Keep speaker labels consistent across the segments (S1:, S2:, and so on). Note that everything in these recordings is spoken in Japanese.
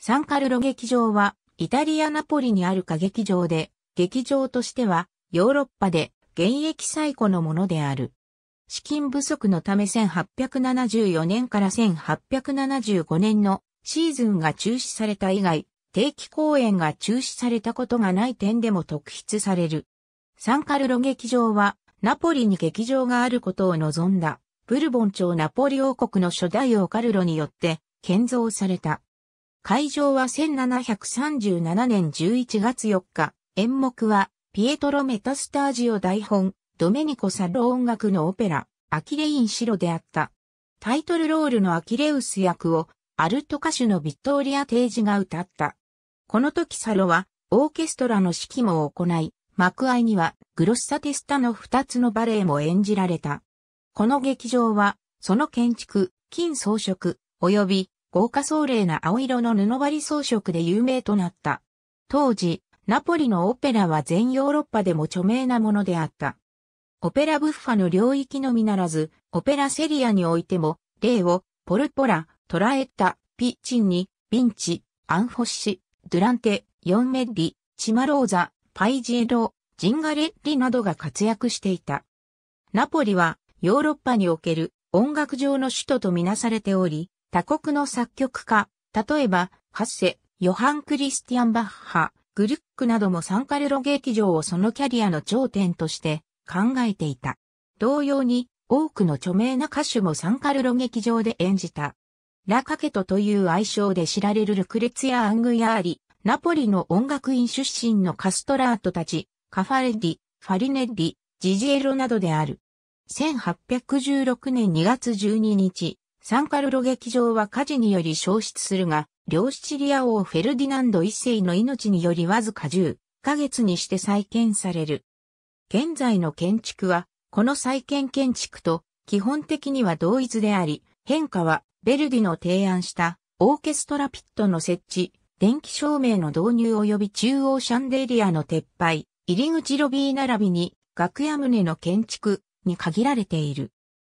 S1: サンカルロ劇場は、イタリア・ナポリにある歌劇場で、劇場としては、ヨーロッパで現役最古のものである。資金不足のため1874年から1875年のシーズンが中止された以外、定期公演が中止されたことがない点でも特筆される。サンカルロ劇場は、ナポリに劇場があることを望んだ、ブルボン朝ナポリ王国の初代王カルロによって建造された。会場は1737年11月4日、演目は、ピエトロ・メタスタージオ台本、ドメニコ・サロ音楽のオペラ、アキレイン・シロであった。タイトルロールのアキレウス役を、アルト歌手のビットーリア・テージが歌った。この時サロは、オーケストラの指揮も行い、幕合には、グロッサテスタの二つのバレエも演じられた。この劇場は、その建築、金装飾、及び豪華壮麗な青色の布張り装飾で有名となった。当時、ナポリのオペラは全ヨーロッパでも著名なものであった。オペラブッファの領域のみならず、オペラセリアにおいても、例を、ポルポラ、トラエッタ、ピッチンニ、ヴィンチ、アンフォッシ、ドゥランテ、ヨンメッリ、チマローザ、パイジエロ、ジンガレッリなどが活躍していた。ナポリはヨーロッパにおける音楽上の首都とみなされており、他国の作曲家、例えば、ハッセ、ヨハン・クリスティアン・バッハ、グルックなどもサンカルロ劇場をそのキャリアの頂点として考えていた。同様に、多くの著名な歌手もサンカルロ劇場で演じた。ラカケトという愛称で知られるルクレツィア・ングヤーリ、ナポリの音楽院出身のカストラートたち、カファレディ、ファリネッリ、ジジエロなどである。1816年2月12日、サンカルロ劇場は火事により消失するが、両シチリア王フェルディナンド一世の命によりわずか10ヶ月にして再建される。現在の建築は、この再建建築と基本的には同一であり、変化はベルディの提案したオーケストラピットの設置、電気照明の導入及び中央シャンデリアの撤廃、入り口ロビー並びに楽屋棟の建築に限られている。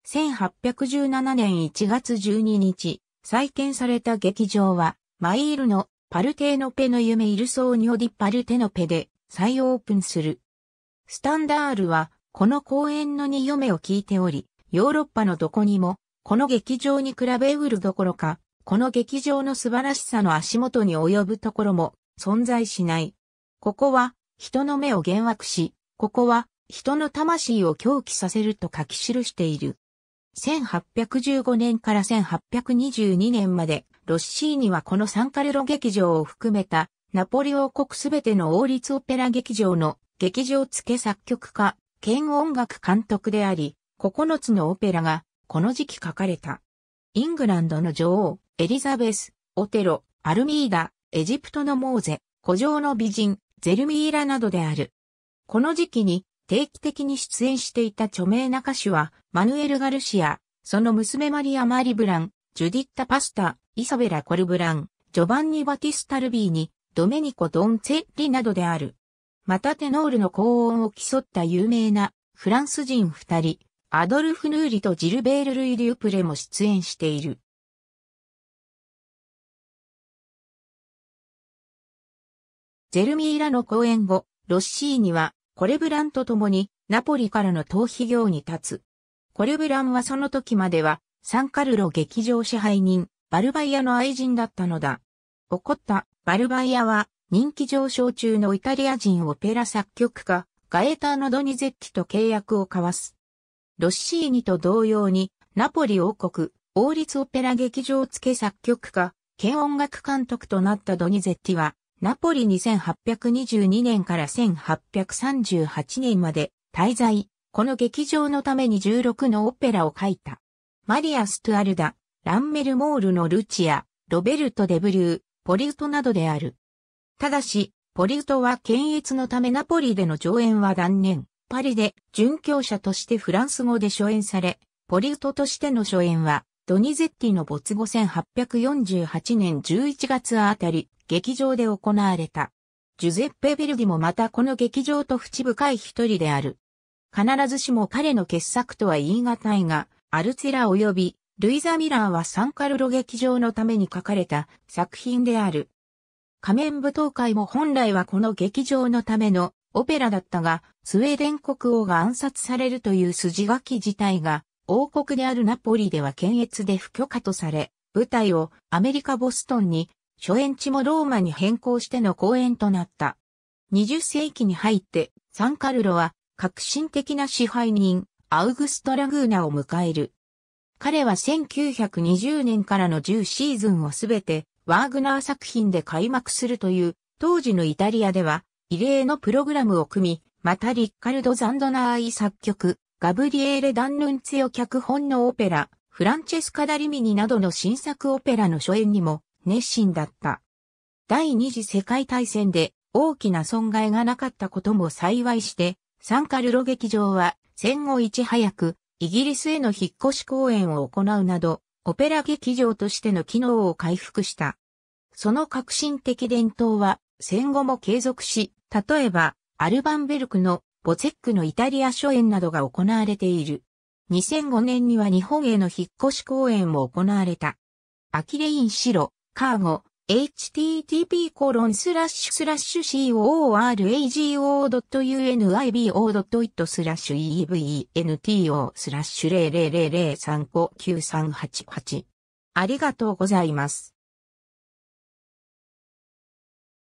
S1: 1817年1月12日、再建された劇場は、マイールのパルテーノペの夢イルソーニョディパルテノペで再オープンする。スタンダールは、この公演の2嫁を聞いており、ヨーロッパのどこにも、この劇場に比べうるどころか、この劇場の素晴らしさの足元に及ぶところも存在しない。ここは人の目を幻惑し、ここは人の魂を狂気させると書き記している。1815年から1822年まで、ロッシーニはこのサンカルロ劇場を含めた、ナポリ王国すべての王立オペラ劇場の劇場付け作曲家、兼音楽監督であり、9つのオペラがこの時期書かれた。イングランドの女王、エリザベス、オテロ、アルミーダ、エジプトのモーゼ、古城の美人、ゼルミーラなどである。この時期に定期的に出演していた著名な歌手は、マヌエル・ガルシア、その娘マリア・マリブラン、ジュディッタ・パスタ、イサベラ・コルブラン、ジョバンニ・バティスタルビーニ、ドメニコ・ドンツェッリなどである。またテノールの高音を競った有名なフランス人二人、アドルフ・ヌーリとジルベール・ルイ・リュプレも出演している。ゼルミーラの公演後、ロッシーニはコレブランと共にナポリからの逃避業に立つ。コレブランはその時まではサンカルロ劇場支配人、バルバイアの愛人だったのだ。怒ったバルバイアは人気上昇中のイタリア人オペラ作曲家、ガエターノ・ドニゼッティと契約を交わす。ロッシーニと同様に、ナポリ王国、王立オペラ劇場付作曲家、兼音楽監督となったドニゼッティは、ナポリに1822年から1838年まで滞在、この劇場のために16のオペラを書いた。マリア・ストゥアルダ、ランメルモールのルチア、ロベルト・デブリュー、ポリウトなどである。ただし、ポリウトは検閲のためナポリでの上演は断念。パリで准教者としてフランス語で初演され、ポリウトとしての初演は、ドニゼッティの没後1848年11月あたり、劇場で行われた。ジュゼッペ・ベルディもまたこの劇場と淵深い一人である。必ずしも彼の傑作とは言い難いが、アルツェラ及びルイザ・ミラーはサンカルロ劇場のために書かれた作品である。仮面舞踏会も本来はこの劇場のためのオペラだったが、スウェーデン国王が暗殺されるという筋書き自体が、王国であるナポリでは検閲で不許可とされ、舞台をアメリカ・ボストンに、初演地もローマに変更しての公演となった。20世紀に入って、サンカルロは革新的な支配人、アウグスト・ラグーナを迎える。彼は1920年からの10シーズンをすべてワーグナー作品で開幕するという当時のイタリアでは異例のプログラムを組み、またリッカルド・ザンドナーイ作曲、ガブリエーレ・ダンヌンツヨ脚本のオペラ、フランチェスカ・ダリミニなどの新作オペラの初演にも熱心だった。第二次世界大戦で大きな損害がなかったことも幸いして、サンカルロ劇場は戦後いち早くイギリスへの引っ越し公演を行うなど、オペラ劇場としての機能を回復した。その革新的伝統は戦後も継続し、例えば、アルバンベルクのボツックのイタリア初演などが行われている。2005年には日本への引っ越し公演も行われた。Achille in Sciro、Corago、http コロンスラッシュスラッシュ corago.unibo.it スラッシュ evento スラッシュ0003593888ありがとうございます。